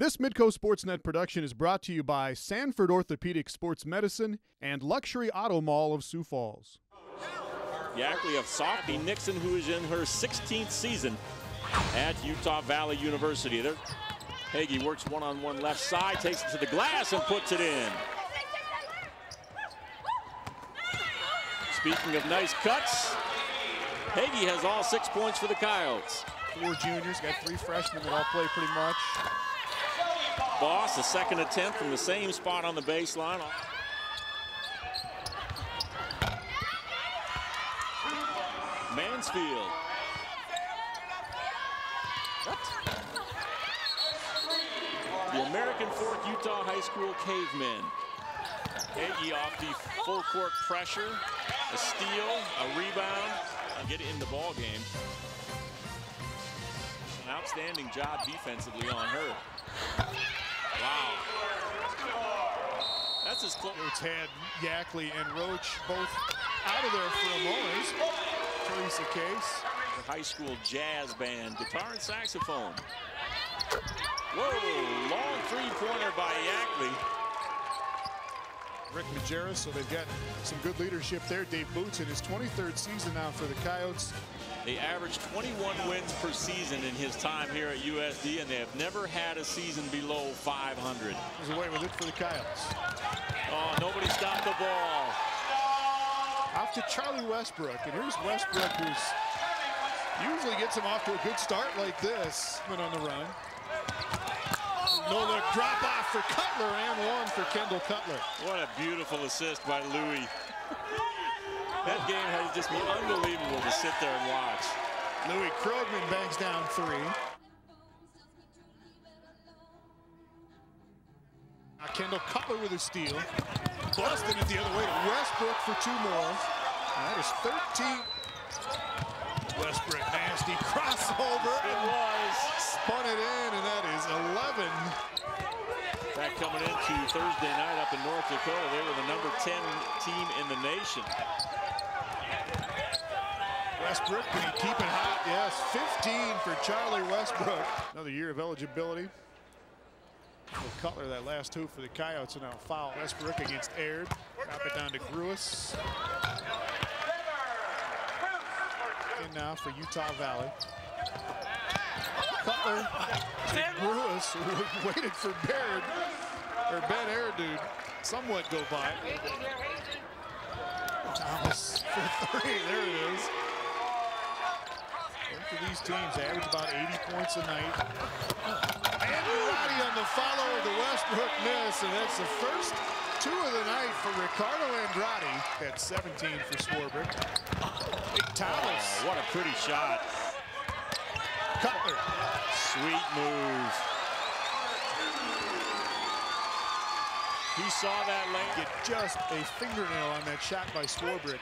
This Midco Sportsnet production is brought to you by Sanford Orthopedic Sports Medicine and Luxury Auto Mall of Sioux Falls. Yackley of Softy Nixon, who is in her 16th season at Utah Valley University. There, Hagee works one-on-one -on -one left side, takes it to the glass and puts it in. Speaking of nice cuts, Hagee has all six points for the Coyotes. Four juniors, got three freshmen that all play pretty much. Boss, a second attempt from the same spot on the baseline. Mansfield. The American Fork Utah High School Cavemen. Hagee off the full court pressure, a steal, a rebound, and get it in the ball game. An outstanding job defensively on her. Wow. That's his close. It's had Yackley and Roach both out of there for a moment. Teresa Case. The high school jazz band, guitar and saxophone. Whoa, long three-pointer by Yackley. Rick Majerus, so they've got some good leadership there. Dave Boots in his 23rd season now for the Coyotes. They average 21 wins per season in his time here at USD, and they have never had a season below 500. He's away with it for the Coyotes. Oh, nobody stopped the ball. Off to Charlie Westbrook, and here's Westbrook, who's usually gets him off to a good start like this, went on the run. No look drop off for Cutler and one for Kendall Cutler. What a beautiful assist by Louis. That game has just been unbelievable to sit there and watch. Louis Krogman bangs down three. Now Kendall Cutler with a steal. Busting it the other way to Westbrook for two more. That is 13. Westbrook nasty crossover. It was. Spun it in, and that is 11. That coming into Thursday night up in North Dakota, they were the number 10 team in the nation. Westbrook, can he keep it hot? Yes, 15 for Charlie Westbrook. Another year of eligibility. Cutler, that last two for the Coyotes, and now foul Westbrook against Aird. Drop it down to Gruis. In now for Utah Valley. Cutler Gruis waited for Baird, or Ben Aird to somewhat go by. Thomas for three, there it is. Both of these teams average about 80 points a night. Andrade on the follow of the Westbrook miss, and that's the first two of the night for Ricardo Andrade at 17 for Swarbrick. Big Thomas. Oh, what a pretty shot. Cutler. Sweet move. He saw that lane. Get just a fingernail on that shot by Swarbrick.